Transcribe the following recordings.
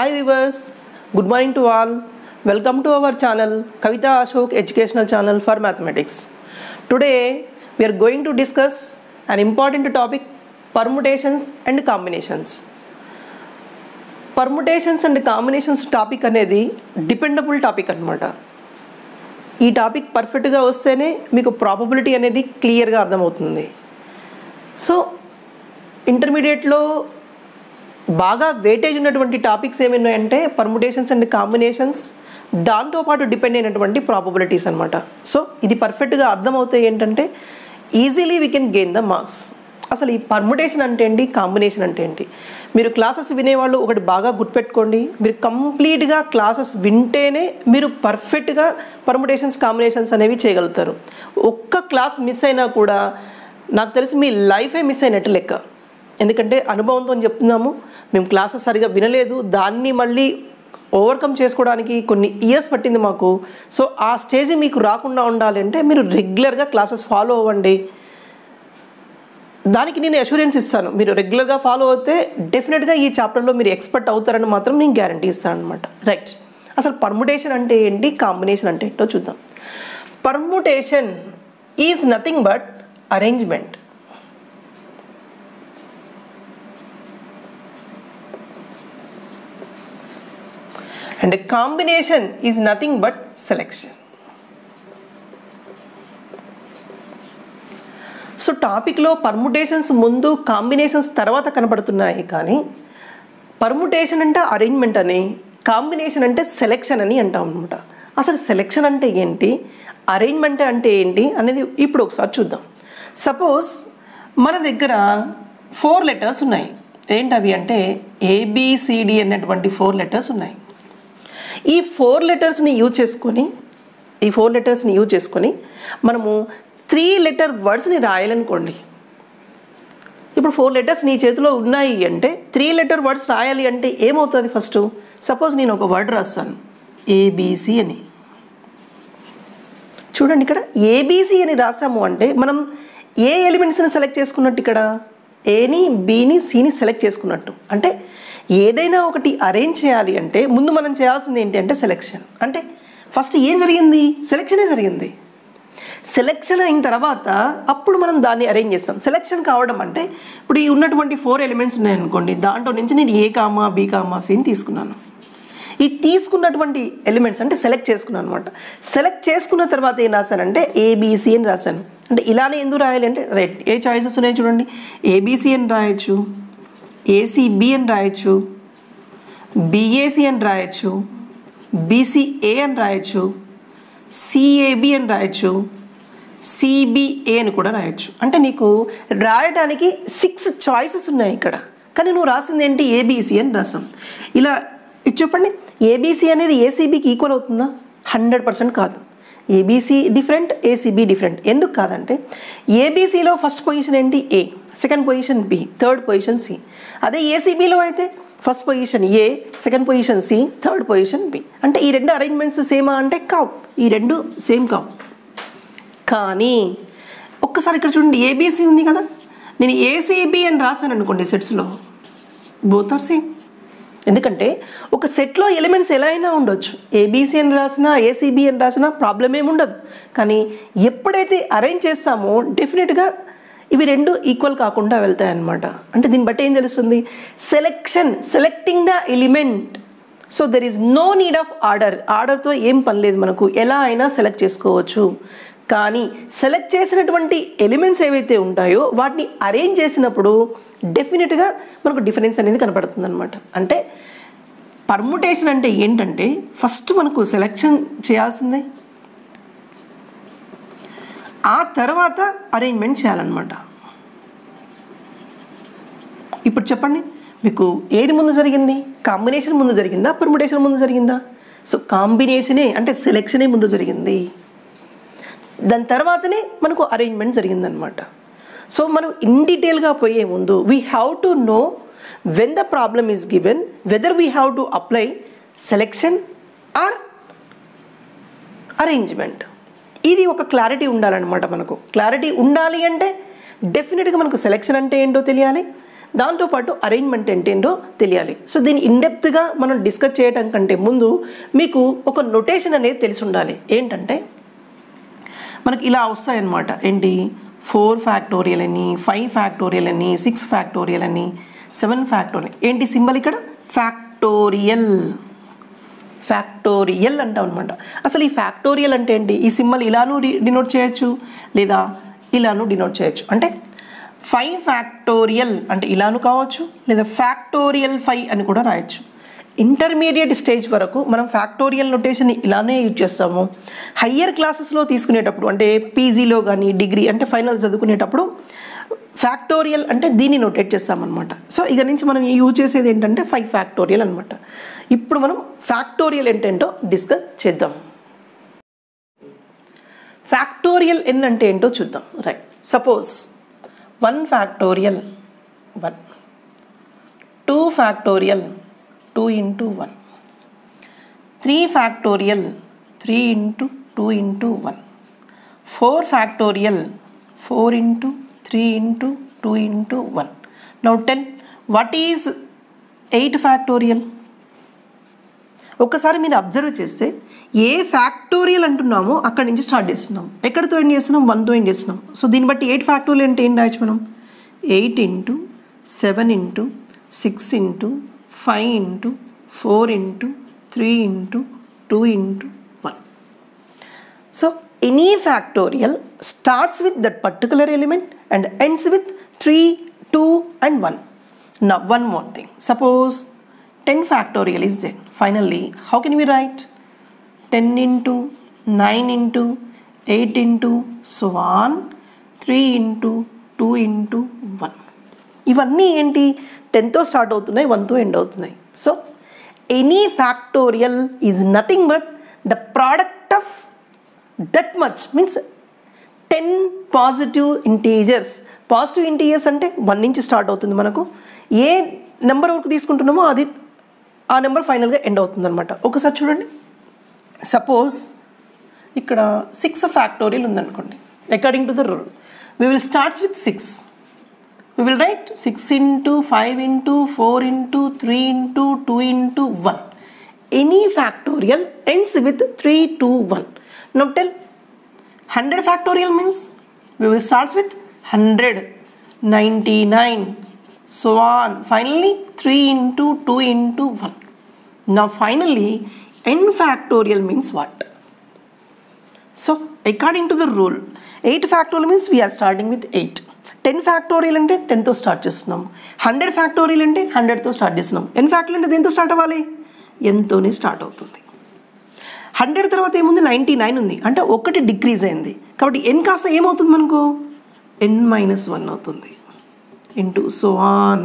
Hi viewers good morning to all welcome to our channel Kavitha Ashok educational channel for mathematics today we are going to discuss an important topic permutations and combinations permutations and combinations topic అనేది dependable topic అనమాట ఈ topic పర్ఫెక్ట్గా వస్తేనే మీకు probability అనేది క్లియర్గా అర్థమవుతుంది. So ఇంటర్మీడియట్లో బాగా వెయిటేజ్ ఉన్నటువంటి టాపిక్స్ ఏమున్నాయంటే పర్ముటేషన్స్ అండ్ కాంబినేషన్స్ దాంతోపాటు డిపెండ్ అయినటువంటి ప్రాబబిలిటీస్ అనమాట సో ఇది పర్ఫెక్ట్గా అర్థమవుతాయి ఏంటంటే easily we can gain the marks అసలు ఈ పర్ముటేషన్ అంటే ఏంటి కాంబినేషన్ అంటే ఏంటి? మీరు క్లాసెస్ వినేవాళ్ళు ఒకటి బాగా గుర్తుపెట్టుకోండి. మీరు కంప్లీట్గా క్లాసెస్ వింటేనే మీరు పర్ఫెక్ట్గా పర్ముటేషన్స్ కాంబినేషన్స్ అనేవి చేయగలుగుతారు. ఒక్క క్లాస్ మిస్ అయినా కూడా నాకు తెలిసి మీ లైఫే మిస్ అయినట్టు లెక్క. ఎందుకంటే అనుభవంతో చెప్తున్నాము మేము క్లాసెస్ సరిగా వినలేదు దాన్ని మళ్ళీ ఓవర్కమ్ చేసుకోవడానికి కొన్ని ఇయర్స్ పట్టింది మాకు. సో ఆ స్టేజ్ మీకు రాకుండా ఉండాలంటే మీరు రెగ్యులర్గా క్లాసెస్ ఫాలో అవ్వండి. దానికి నేను అష్యూరెన్స్ ఇస్తాను. మీరు రెగ్యులర్గా ఫాలో అవుతే డెఫినెట్గా ఈ చాప్టర్లో మీరు ఎక్స్పర్ట్ అవుతారని మాత్రం నేను గ్యారంటీ ఇస్తాను అనమాట రైట్ అసలు పర్ముటేషన్ అంటే ఏంటి కాంబినేషన్ అంటే ఏంటో చూద్దాం. Permutation is nothing but arrangement and combination is nothing but selection so టాపిక్లో పర్ముటేషన్స్ ముందు కాంబినేషన్స్ తర్వాత కనపడుతున్నాయి కానీ పర్ముటేషన్ అంటే అరేంజ్మెంట్ అని కాంబినేషన్ అంటే సెలెక్షన్ అని అంటాం అనమాట అసలు సెలెక్షన్ అంటే ఏంటి అరేంజ్మెంట్ అంటే ఏంటి అనేది ఇప్పుడు ఒకసారి చూద్దాం సపోజ్ మన దగ్గర ఫోర్ లెటర్స్ ఉన్నాయి ఏంటి అవి అంటే ఏబిసిడి అనేటువంటి ఫోర్ లెటర్స్ ఉన్నాయి ఈ ఫోర్ లెటర్స్ని యూజ్ చేసుకొని ఈ ఫోర్ లెటర్స్ని యూజ్ చేసుకొని మనము త్రీ లెటర్ వర్డ్స్ని రాయాలనుకోండి. ఇప్పుడు ఫోర్ లెటర్స్ నీ చేతిలో ఉన్నాయి అంటే త్రీ లెటర్ వర్డ్స్ రాయాలి అంటే ఏమవుతుంది ఫస్ట్? సపోజ్ నేను ఒక వర్డ్ రాస్తాను. ఏబీసీ అని. చూడండి ఇక్కడ ఏబీసీ అని రాసాము అంటే మనం ఏ ఎలిమెంట్స్ని సెలెక్ట్ చేసుకున్నట్టు ఇక్కడ? ఏని బీని సిని సెలెక్ట్ చేసుకున్నట్టు. అంటే ఏదైనా ఒకటి అరేంజ్ చేయాలి అంటే ముందు మనం చేయాల్సింది ఏంటి అంటే సెలెక్షన్ అంటే ఫస్ట్ ఏం జరిగింది? సెలెక్షనే జరిగింది. సెలెక్షన్ అయిన తర్వాత అప్పుడు మనం దాన్ని అరేంజ్ చేస్తాం. సెలెక్షన్ కావడం అంటే ఇప్పుడు ఈ ఉన్నటువంటి ఫోర్ ఎలిమెంట్స్ ఉన్నాయనుకోండి. దాంట్లో నుంచి నేను ఏ కామా బీ కామా సిని తీసుకున్నాను. ఈ తీసుకున్నటువంటి ఎలిమెంట్స్ అంటే సెలెక్ట్ చేసుకున్నాను అనమాట సెలెక్ట్ చేసుకున్న తర్వాత ఏం రాశానంటే ఏబీసీ అని రాశాను. అంటే ఇలానే ఎందుకు రాయాలి అంటే రైట్ ఏ చాయిసెస్ ఉన్నాయి చూడండి. ఏబీసీ అని రాయొచ్చు. ఏసీబి అని రాయొచ్చు. బిఏసి అని రాయొచ్చు. బీసీఏ అని రాయొచ్చు. సిఏబి అని రాయొచ్చు. సిబిఏ అని కూడా రాయొచ్చు. అంటే నీకు రాయడానికి సిక్స్ చాయిసెస్ ఉన్నాయి ఇక్కడ. కానీ నువ్వు రాసింది ఏంటి? ఏబిసి అని రాసాం. ఇలా ఇది చెప్పండి. ఏబిసి అనేది ఏసీబీకి ఈక్వల్ అవుతుందా? హండ్రెడ్ పర్సెంట్ కాదు. ఏబీసీ డిఫరెంట్ ఏసీబీ డిఫరెంట్ ఎందుకు కాదంటే ఏబీసీలో ఫస్ట్ పొజిషన్ ఏంటి? A second position B third position C అదే ఏసీబీలో అయితే first position A second position C third position B అంటే ఈ రెండు అరేంజ్మెంట్స్ సేమా అంటే కావు. ఈ రెండు సేమ్ కావు. కానీ ఒక్కసారి ఇక్కడ చూడండి ఏబీసీ ఉంది కదా? నేను ఏసీబీ అని రాశాను అనుకోండి సెట్స్లో బోత్ ఆర్ సేమ్ ఎందుకంటే ఒక సెట్లో ఎలిమెంట్స్ ఎలా అయినా ఉండొచ్చు. ఏబీసీ అని రాసినా ఏసీబీ అని రాసినా ప్రాబ్లం ఏమి ఉండదు. కానీ ఎప్పుడైతే అరేంజ్ చేస్తామో డెఫినెట్గా ఇవి రెండు ఈక్వల్ కాకుండా వెళ్తాయి అన్నమాట అంటే దీన్ని బట్టి ఏం తెలుస్తుంది? Selection selecting the element so there is no need of order ఆర్డర్తో ఏం పని లేదు మనకు. ఎలా అయినా సెలెక్ట్ చేసుకోవచ్చు. కానీ సెలెక్ట్ చేసినటువంటి ఎలిమెంట్స్ ఏవైతే ఉంటాయో వాటిని అరేంజ్ చేసినప్పుడు డెఫినెట్గా మనకు డిఫరెన్స్ అనేది కనపడుతుంది అనమాట అంటే పర్ముటేషన్ అంటే ఏంటంటే ఫస్ట్ మనకు సెలెక్షన్ చేయాల్సిందే. ఆ తర్వాత అరేంజ్మెంట్ చేయాలన్నమాట. ఇప్పుడు చెప్పండి మీకు ఏది ముందు జరిగింది? కాంబినేషన్ ముందు జరిగిందా? పర్ముటేషన్ ముందు జరిగిందా? సో కాంబినేషనే అంటే సెలెక్షనే ముందు జరిగింది. దాని తర్వాతనే మనకు అరేంజ్మెంట్ జరిగిందనమాట సో మనం ఇన్ డీటెయిల్గా పోయే ముందు we have to know when the problem is given whether we have to apply selection or arrangement ఇది ఒక క్లారిటీ ఉండాలన్నమాట మనకు. క్లారిటీ ఉండాలి అంటే డెఫినెట్గా మనకు సెలెక్షన్ అంటే ఏంటో తెలియాలి. దాంతోపాటు అరేంజ్మెంట్ ఏంటేంటో తెలియాలి. సో దీన్ని ఇండెప్త్గా మనం డిస్కస్ చేయడం కంటే ముందు మీకు ఒక నొటేషన్ అనేది తెలిసి ఉండాలి. ఏంటంటే మనకి ఇలా వస్తాయన్నమాట. ఏంటి? ఫోర్ ఫ్యాక్టోరియల్ అని ఫైవ్ ఫ్యాక్టోరియల్ అని సిక్స్ ఫ్యాక్టోరియల్ అని సెవెన్ ఫ్యాక్టోరియల్ ఏంటి సింబల్ ఇక్కడ? ఫ్యాక్టోరియల్ ఫ్యాక్టోరియల్ అంటాం అనమాట అసలు ఈ ఫ్యాక్టోరియల్ అంటే ఏంటి? ఈ సింబల్ ఇలాను డినోట్ చేయొచ్చు లేదా ఇలాను డినోట్ చేయొచ్చు. అంటే ఫైవ్ ఫ్యాక్టోరియల్ అంటే ఇలాను కావచ్చు లేదా ఫ్యాక్టోరియల్ ఫైవ్ అని కూడా రాయొచ్చు. ఇంటర్మీడియట్ స్టేజ్ వరకు మనం ఫ్యాక్టోరియల్ నొటేషన్ ఇలానే యూజ్ చేస్తాము. హయ్యర్ క్లాసెస్లో తీసుకునేటప్పుడు అంటే పీజీలో కానీ డిగ్రీ అంటే ఫైనల్ చదువుకునేటప్పుడు ఫ్యాక్టోరియల్ అంటే దీన్ని నోటేట్ చేస్తామన్నమాట. సో ఇక నుంచి మనం యూజ్ చేసేది ఏంటంటే ఫైవ్ ఫ్యాక్టోరియల్ అనమాట ఇప్పుడు మనం ఫ్యాక్టోరియల్ ఏంటంటో డిస్కస్ చేద్దాం. ఫ్యాక్టోరియల్ ఎన్ అంటే ఏంటో చూద్దాం. Right suppose one factorial one two factorial two into one three factorial three into two into one four factorial four into three into two into one now ten what is eight factorial ఒక్కసారి మీరు observe చేస్తే ఏ factorial అంటున్నామో అక్కడి నుంచి start చేస్తున్నాం. ఎక్కడితో end చేస్తున్నాం? వన్తో end చేస్తున్నాం? So దీన్ని బట్టి ఎయిట్ ఫ్యాక్టోరియల్ అంటే ఏం రాయొచ్చు మనం? Eight into seven into six into five into four into three into two into one. So any factorial starts with that particular element and ends with three two and one. నా one more thing suppose ten factorial is there finally how can we write? 10 into 9 into 8 into so on. 3 into 2 into 1 ఇవన్నీ ఏంటి? టెన్తో start అవుతున్నాయి వన్తో end అవుతున్నాయి. So any factorial is nothing but the product of that much means ten positive integers positive integers అంటే one నుంచి start అవుతుంది మనకు. ఏ నెంబర్ వరకు తీసుకుంటున్నామో అది ఆ నెంబర్ ఫైనల్గా ఎండ్ అవుతుంది అనమాట ఒకసారి చూడండి. సపోజ్ ఇక్కడ సిక్స్ ఫ్యాక్టోరియల్ ఉందనుకోండి. According to the rule we will starts with six we will write six into five into four into three into two into one any factorial ends with three two one note tell hundred factorial means we will starts with hundred ninety nine so on. Finally 3 into 2 into 1 now finally n factorial means what? So according to the rule eight factorial means we are starting with eight ten factorial అంటే టెన్తో start చేస్తున్నాం. Hundred factorial అంటే హండ్రెడ్తో start చేస్తున్నాం. ఎన్ factory అంటే దేంతో start అవ్వాలి? ఎంతోనే start అవుతుంది. హండ్రెడ్ తర్వాత ఏముంది? నైంటీ నైన్ ఉంది. అంటే ఒకటి డిక్రీజ్ అయింది. కాబట్టి ఎన్ కాస్త ఏమవుతుంది మనకు? ఎన్ మైనస్ వన్ అవుతుంది. ఇంటూ సో ఆన్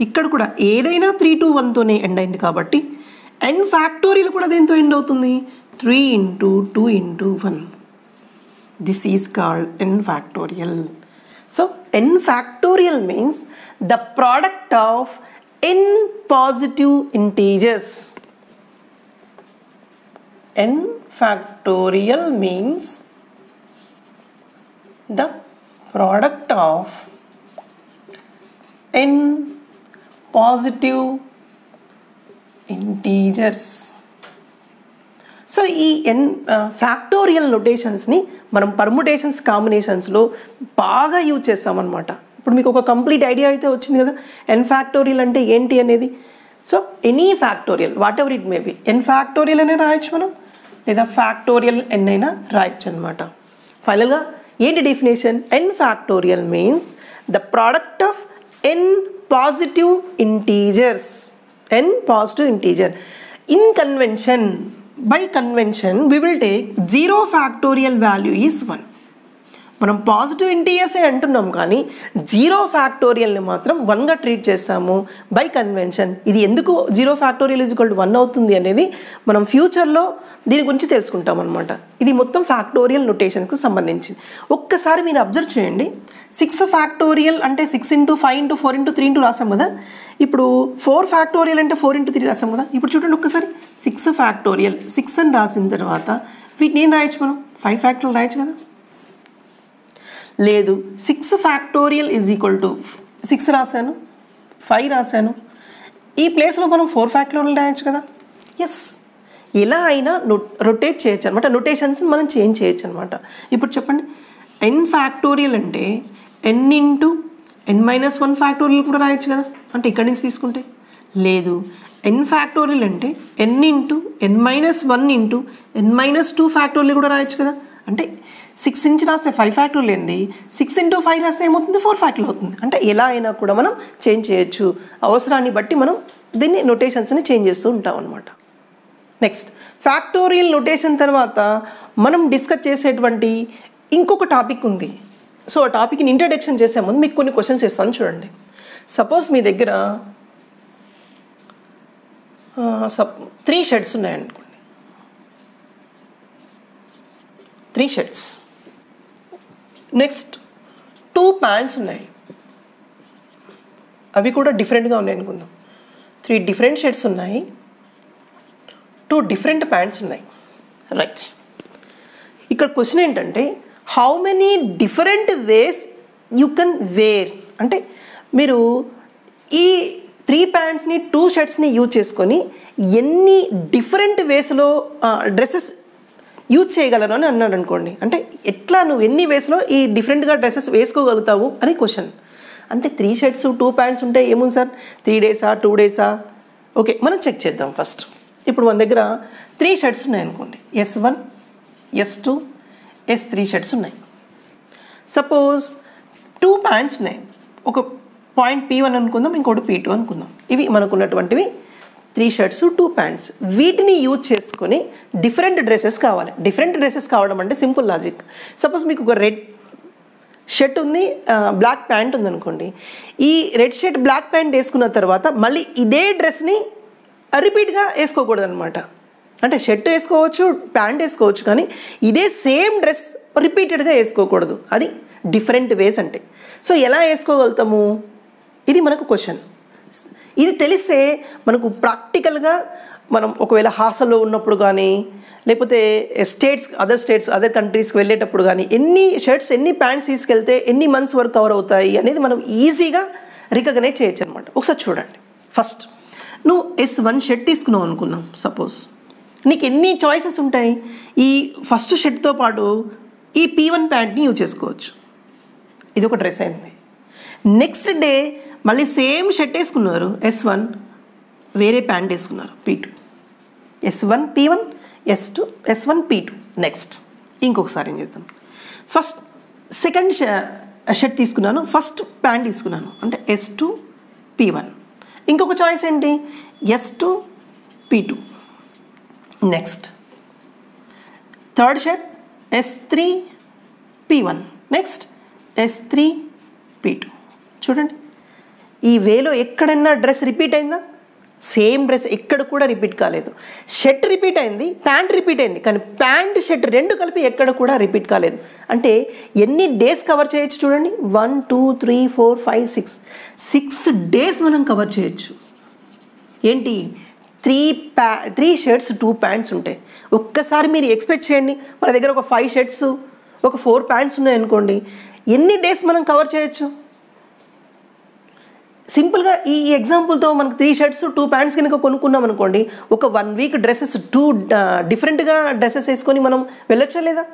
ఇక్కడ కూడా ఏదైనా త్రీ టు వన్తోనే ఎండ్ అయింది కాబట్టి ఎన్ ఫ్యాక్టోరియల్ కూడా దేంతో ఎండ్ అవుతుంది? Three into two into one this is called n factorial so n factorial means the product of n positive integers n factorial means the product of n positive integers so ఈ n factorial నొటేషన్స్ని మనం permutations కాంబినేషన్స్లో బాగా use చేస్తామన్నమాట. ఇప్పుడు మీకు ఒక complete idea అయితే వచ్చింది కదా. ఎన్ ఫ్యాక్టోరియల్ అంటే ఏంటి అనేది? So any factorial whatever it may be n factorial అనే రాయొచ్చు మనం లేదా ఫ్యాక్టోరియల్ ఎన్ అయినా రాయొచ్చు అనమాట ఫైనల్గా ఏంటి definition n factorial means the product of n positive integers. N positive integer. In convention by convention we will take 0 factorial value is 1 మనం పాజిటివ్ ఇంటీజర్సే అంటున్నాం కానీ జీరో ఫ్యాక్టోరియల్ని మాత్రం వన్గా ట్రీట్ చేస్తాము బై కన్వెన్షన్ ఇది ఎందుకు zero factorial is equal to one అవుతుంది అనేది మనం ఫ్యూచర్లో దీని గురించి తెలుసుకుంటాం అనమాట ఇది మొత్తం ఫ్యాక్టోరియల్ నొటేషన్కి సంబంధించింది. ఒక్కసారి మీరు అబ్జర్వ్ చేయండి. సిక్స్ ఫ్యాక్టోరియల్ అంటే six into five into four into three into రాసాం కదా. ఇప్పుడు ఫోర్ ఫ్యాక్టోరియల్ అంటే ఫోర్ ఇంటూ త్రీ రాసాం కదా. ఇప్పుడు చూడండి ఒక్కసారి. సిక్స్ ఫ్యాక్టోరియల్ సిక్స్ అని రాసిన తర్వాత వీటిని ఏం రాయొచ్చు మనం? ఫైవ్ ఫ్యాక్టోరియల్ రాయొచ్చు కదా. లేదు. Six factorial is equal to six రాశాను ఫైవ్ రాశాను. ఈ ప్లేస్లో మనం ఫోర్ ఫ్యాక్టోరియల్ రాయొచ్చు కదా? ఎస్ ఎలా అయినా రొటేట్ చేయొచ్చు అనమాట. నొటేషన్స్ మనం చేంజ్ చేయొచ్చు అనమాట. ఇప్పుడు చెప్పండి. ఎన్ ఫ్యాక్టోరియల్ అంటే n into n minus one factorial కూడా రాయొచ్చు కదా? అంటే ఇక్కడి నుంచి తీసుకుంటే? లేదు. ఎన్ ఫ్యాక్టోరియల్ అంటే n into n minus one into n minus two factorial కూడా రాయొచ్చు కదా? అంటే సిక్స్ ఇంచ్ రాస్తే ఫైవ్ ఫ్యాక్టోరియల్ ఏంది సిక్స్ ఇంటూ ఫైవ్ రాస్తే ఏమవుతుంది? ఫోర్ ఫ్యాక్టోరియల్ అవుతుంది. అంటే ఎలా అయినా కూడా మనం చేంజ్ చేయొచ్చు. అవసరాన్ని బట్టి మనం దీన్ని నొటేషన్స్ని చేంజ్ చేస్తూ ఉంటాం అనమాట నెక్స్ట్ ఫ్యాక్టోరియల్ నొటేషన్ తర్వాత మనం డిస్కస్ చేసేటువంటి ఇంకొక టాపిక్ ఉంది. సో ఆ టాపిక్ని ఇంట్రడక్షన్ చేసే ముందు మీకు కొన్ని క్వశ్చన్స్ ఇస్తాను చూడండి. సపోజ్ మీ దగ్గర సప్ త్రీ షర్ట్స్ ఉన్నాయండి three shirts next two pants ఉన్నాయి. అవి కూడా డిఫరెంట్గా ఉన్నాయి అనుకుందాం. త్రీ డిఫరెంట్ షర్ట్స్ ఉన్నాయి. టూ డిఫరెంట్ ప్యాంట్స్ ఉన్నాయి. రైట్ ఇక్కడ క్వశ్చన్ ఏంటంటే how many different ways you can wear అంటే మీరు ఈ త్రీ ప్యాంట్స్ని టూ షర్ట్స్ని యూజ్ చేసుకొని ఎన్ని డిఫరెంట్ వేస్లో డ్రెస్సెస్ యూజ్ చేయగలను అని అన్నాడు అనుకోండి. అంటే ఎట్లా నువ్వు ఎన్ని వేస్లో ఈ డిఫరెంట్గా డ్రెస్సెస్ వేసుకోగలుగుతావు అని క్వశ్చన్ అంటే త్రీ షర్ట్స్ టూ ప్యాంట్స్ ఉంటే ఏముంది సార్? త్రీ డేసా టూ డేసా ఓకే మనం చెక్ చేద్దాం ఫస్ట్ ఇప్పుడు మన దగ్గర త్రీ షర్ట్స్ ఉన్నాయి అనుకోండి. S one S two S three shirts ఉన్నాయి. సపోజ్ టూ ప్యాంట్స్ ఉన్నాయి. ఒక పాయింట్ పీ వన్ అనుకుందాం ఇంకోటి పీ టూ అనుకుందాం. ఇవి మనకున్నటువంటివి త్రీ షర్ట్స్ టూ ప్యాంట్స్. వీటిని యూజ్ చేసుకొని డిఫరెంట్ డ్రెస్సెస్ కావాలి. డిఫరెంట్ డ్రెస్సెస్ కావడం అంటే సింపుల్ లాజిక్. సపోజ్ మీకు ఒక రెడ్ షర్ట్ ఉంది బ్లాక్ ప్యాంట్ ఉంది అనుకోండి ఈ రెడ్ షర్ట్ బ్లాక్ ప్యాంట్ వేసుకున్న తర్వాత మళ్ళీ ఇదే డ్రెస్ని రిపీట్గా వేసుకోకూడదు అనమాట అంటే షర్ట్ వేసుకోవచ్చు ప్యాంట్ వేసుకోవచ్చు కానీ ఇదే సేమ్ డ్రెస్ రిపీటెడ్గా వేసుకోకూడదు. అది డిఫరెంట్ వేస్ అంటే. సో ఎలా వేసుకోగలుగుతాము? ఇది మనకు క్వశ్చన్. ఇది తెలిస్తే మనకు ప్రాక్టికల్గా మనం ఒకవేళ హాస్టల్లో ఉన్నప్పుడు కానీ లేకపోతే స్టేట్స్ అదర్ స్టేట్స్ అదర్ కంట్రీస్కి వెళ్ళేటప్పుడు కానీ ఎన్ని షర్ట్స్ ఎన్ని ప్యాంట్స్ తీసుకెళ్తే ఎన్ని మంత్స్ వరకు కవర్ అవుతాయి అనేది మనం ఈజీగా రికగ్నైజ్ చేయొచ్చు అనమాట ఒకసారి చూడండి. ఫస్ట్ నువ్వు ఎస్ వన్ షర్ట్ తీసుకున్నావు అనుకున్నాం సపోజ్ నీకు ఎన్ని చాయిసెస్ ఉంటాయి? ఈ ఫస్ట్ షర్ట్తో పాటు ఈ పీ వన్ ప్యాంట్ని యూజ్ చేసుకోవచ్చు. ఇది ఒక డ్రెస్ అయింది. నెక్స్ట్ డే మళ్ళీ సేమ్ షర్ట్ వేసుకున్నారు. ఎస్ వన్ వేరే ప్యాంట్ వేసుకున్నారు. P two S one P one S two S one P two next ఇంకొకసారి ఏం చేద్దాం. ఫస్ట్ సెకండ్ షర్ట్ తీసుకున్నాను. ఫస్ట్ ప్యాంట్ తీసుకున్నాను. అంటే ఎస్ టూ పీ వన్ ఇంకొక చాయిస్ ఏంటి? S two P two next third shirt S three P one next S three P two చూడండి. ఈ వేలో ఎక్కడన్నా డ్రెస్ రిపీట్ అయిందా? సేమ్ డ్రెస్ ఎక్కడ కూడా రిపీట్ కాలేదు. షర్ట్ రిపీట్ అయింది ప్యాంట్ రిపీట్ అయింది కానీ ప్యాంట్ షర్ట్ రెండు కలిపి ఎక్కడ కూడా రిపీట్ కాలేదు. అంటే ఎన్ని డేస్ కవర్ చేయొచ్చు చూడండి. One two three four five six. Six days మనం కవర్ చేయొచ్చు. ఏంటి? త్రీ ప్యా త్రీ షర్ట్స్ టూ ప్యాంట్స్ ఉంటాయి. ఒక్కసారి మీరు ఎక్స్పెక్ట్ చేయండి. మన దగ్గర ఒక ఫైవ్ షర్ట్స్ ఒక ఫోర్ ప్యాంట్స్ ఉన్నాయనుకోండి. ఎన్ని డేస్ మనం కవర్ చేయొచ్చు? సింపుల్గా ఈ ఎగ్జాంపుల్తో మనకు త్రీ షర్ట్స్ టూ ప్యాంట్స్ కనుక కొనుక్కున్నాం అనుకోండి ఒక వన్ వీక్ డ్రెస్సెస్ టూ డిఫరెంట్గా డ్రెస్సెస్ వేసుకొని మనం వెళ్ళొచ్చా లేదా?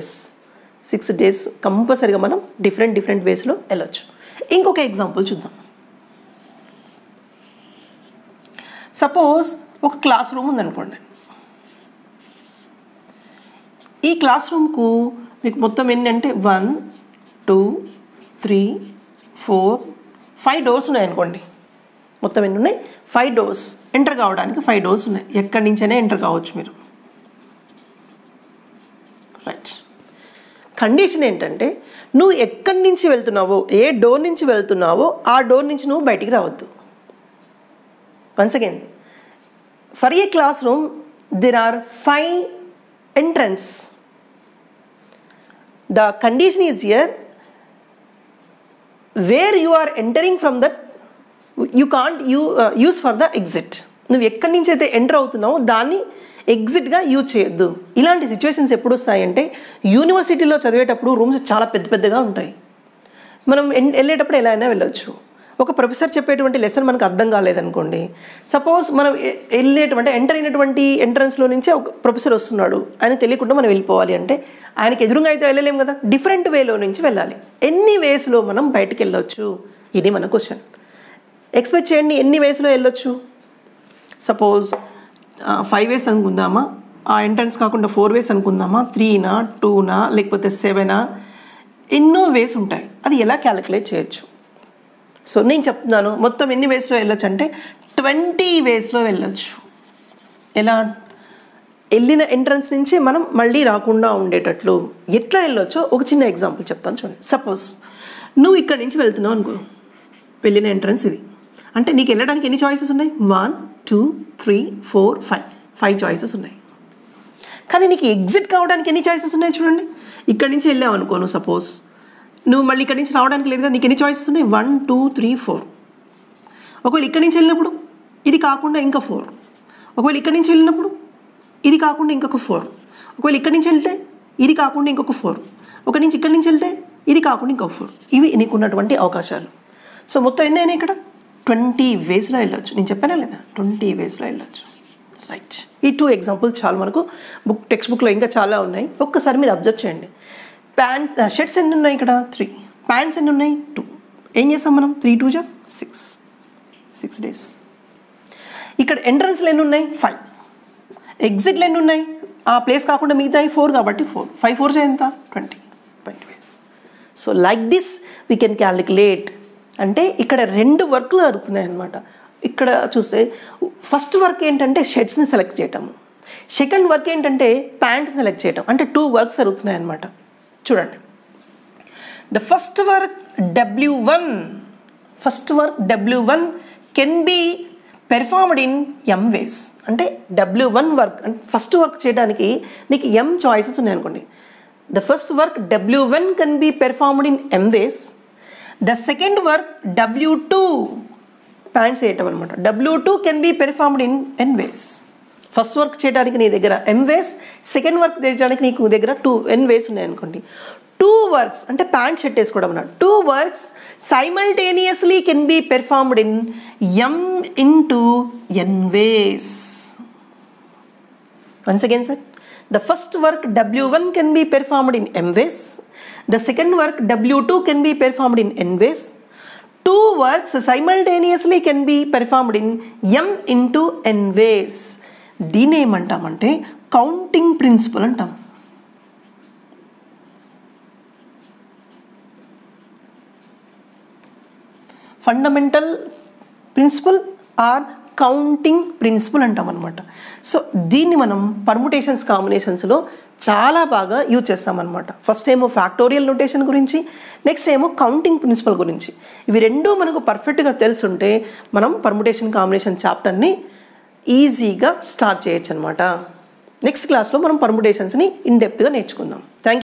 ఎస్ సిక్స్ డేస్ కంపల్సరీగా మనం డిఫరెంట్ డిఫరెంట్ వేస్లో వెళ్ళొచ్చు. ఇంకొక ఎగ్జాంపుల్ చూద్దాం. సపోజ్ ఒక క్లాస్ రూమ్ ఉందనుకోండి. ఈ క్లాస్ రూమ్కు మీకు మొత్తం ఏంటంటే one two three four five doors ఉన్నాయనుకోండి మొత్తం ఎన్ని ఉన్నాయి? ఫైవ్ డోర్స్ ఎంటర్ కావడానికి ఫైవ్ డోర్స్ ఉన్నాయి. ఎక్కడి నుంచైనా ఎంటర్ కావచ్చు మీరు. రైట్ కండిషన్ ఏంటంటే నువ్వు ఎక్కడి నుంచి వెళ్తున్నావో ఏ డోర్ నుంచి వెళ్తున్నావో ఆ డోర్ నుంచి నువ్వు బయటికి రావద్దు. Once again for a classroom there are five entrance the condition is here where you are entering from that you can't you use for the exit నువ్వు ఎక్కడి నుంచి అయితే ఎంటర్ అవుతున్నావో దాన్ని ఎగ్జిట్గా యూజ్ చేయొద్దు. ఇలాంటి సిచ్యువేషన్స్ ఎప్పుడు వస్తాయంటే యూనివర్సిటీలో చదివేటప్పుడు రూమ్స్ చాలా పెద్ద పెద్దగా ఉంటాయి. మనం వెళ్ళేటప్పుడు ఎలా అయినా వెళ్ళొచ్చు. ఒక ప్రొఫెసర్ చెప్పేటువంటి లెసన్ మనకు అర్థం కాలేదనుకోండి సపోజ్ మనం వెళ్ళేటువంటి ఎంటర్ అయినటువంటి ఎంట్రన్స్లో నుంచే ఒక ప్రొఫెసర్ వస్తున్నాడు ఆయన తెలియకుండా మనం వెళ్ళిపోవాలి అంటే ఆయనకి ఎదురుగా అయితే వెళ్ళలేము కదా? డిఫరెంట్ వేలో నుంచి వెళ్ళాలి. ఎన్ని వేస్లో మనం బయటకు వెళ్ళొచ్చు? ఇది మన క్వశ్చన్. ఎక్స్పెక్ట్ చేయండి ఎన్ని వేస్లో వెళ్ళొచ్చు? సపోజ్ ఫైవ్ వేస్ అనుకుందామా? ఆ ఎంట్రన్స్ కాకుండా ఫోర్ వేస్ అనుకుందామా? త్రీనా? టూనా? లేకపోతే సెవెనా? ఎన్నో వేస్ ఉంటాయి. అది ఎలా క్యాలిక్యులేట్ చేయొచ్చు? సో నేను చెప్తున్నాను మొత్తం ఎన్ని వేస్లో వెళ్ళొచ్చు అంటే ట్వంటీ వేస్లో వెళ్ళొచ్చు. ఎలా? వెళ్ళిన ఎంట్రన్స్ నుంచి మనం మళ్ళీ రాకుండా ఉండేటట్లు ఎట్లా వెళ్ళొచ్చో ఒక చిన్న ఎగ్జాంపుల్ చెప్తాను చూడండి. సపోజ్ నువ్వు ఇక్కడి నుంచి వెళ్తున్నావు అనుకో వెళ్ళిన ఎంట్రన్స్ ఇది. అంటే నీకు వెళ్ళడానికి ఎన్ని చాయిసెస్ ఉన్నాయి? One two three four five five choices ఉన్నాయి. కానీ నీకు ఎగ్జిట్ కావడానికి ఎన్ని చాయిసెస్ ఉన్నాయి చూడండి? ఇక్కడి నుంచి వెళ్ళావు అనుకో నువ్వు సపోజ్ నువ్వు మళ్ళీ ఇక్కడి నుంచి రావడానికి లేదు కదా నీకు ఎన్ని చాయిసెస్ ఉన్నాయి? వన్ టూ త్రీ ఫోర్ ఒకవేళ ఇక్కడి నుంచి వెళ్ళినప్పుడు ఇది కాకుండా ఇంకా ఫోర్ ఒకవేళ ఇక్కడి నుంచి వెళ్ళినప్పుడు ఇది కాకుండా ఇంకొక ఫోర్ ఒకవేళ ఇక్కడి నుంచి వెళ్తే ఇది కాకుండా ఇంకొక ఫోర్ ఒక నుంచి ఇక్కడి నుంచి వెళ్తే ఇది కాకుండా ఇంకొక ఫోర్ ఇవి నీకు ఉన్నటువంటి అవకాశాలు. సో మొత్తం ఎన్ని అయినాయి ఇక్కడ? ట్వంటీ వేస్లో వెళ్ళొచ్చు. నేను చెప్పానా లేదా? ట్వంటీ వేస్లో వెళ్ళొచ్చు. రైట్ ఈ టూ ఎగ్జాంపుల్స్ చాలా మనకు. బుక్ టెక్స్ట్ బుక్లో ఇంకా చాలా ఉన్నాయి. ఒక్కసారి మీరు అబ్జర్వ్ చేయండి. ప్యాంట్ షర్ట్స్ uh, ఎన్ని ఉన్నాయి ఇక్కడ? త్రీ ప్యాంట్స్ ఎన్ని ఉన్నాయి టూ ఏం చేస్తాం మనం? త్రీ టూ జా సిక్స్ సిక్స్ డేస్ ఇక్కడ ఎంట్రన్స్లు ఎన్ని ఉన్నాయి ఫైవ్ ఎగ్జిట్లు ఎన్ని ఉన్నాయి ఆ ప్లేస్ కాకుండా మిగతాయి ఫోర్ కాబట్టి ఫోర్ ఫైవ్ ఫోర్స్ ఎంత? Twenty twenty days so like this we can calculate అంటే ఇక్కడ రెండు వర్క్లు జరుగుతున్నాయి అనమాట ఇక్కడ చూస్తే ఫస్ట్ వర్క్ ఏంటంటే షర్ట్స్ని సెలెక్ట్ చేయటం సెకండ్ వర్క్ ఏంటంటే ప్యాంట్ సెలెక్ట్ చేయటం. అంటే టూ వర్క్స్ జరుగుతున్నాయి అనమాట చూడండి. The first work W one first work W one can be performed in M ways అంటే W one work first work చేయడానికి నీకు ఎం చాయిసెస్ ఉన్నాయి అనుకోండి. The first work W one can be performed in M ways the second work W two pants వేయటం అనమాట W two can be performed in n ways first work చేయడానికి నీ దగ్గర ఎం వేస్ second work చేయడానికి నీకు దగ్గర టూ ఎన్ వేస్ ఉన్నాయి అనుకోండి టూ వర్క్స్ అంటే ప్యాంట్ షర్ట్ వేసుకోవడం అన్నాడు. Two works simultaneously can be performed in m into n ways once again sir the first work W one can be performed in m ways the second work W two can be performed in n ways two works simultaneously can be performed in m into n ways దీన్ని ఏమంటామంటే counting principle అంటాం. Fundamental principle or counting principle అంటాం అనమాట so దీన్ని మనం permutations కాంబినేషన్స్లో చాలా బాగా use చేస్తామన్నమాట ఫస్ట్ ఏమో ఫ్యాక్టోరియల్ నోటేషన్ గురించి నెక్స్ట్ ఏమో కౌంటింగ్ ప్రిన్సిపల్ గురించి. ఇవి రెండూ మనకు పర్ఫెక్ట్గా తెలుసుంటే మనం పర్ముటేషన్ కాంబినేషన్ చాప్టర్ని ఈజీగా స్టార్ట్ చేయొచ్చు అనమాట నెక్స్ట్ క్లాస్లో మనం పర్ముటేషన్స్ని ఇన్ డెప్త్గా నేర్చుకుందాం. థ్యాంక్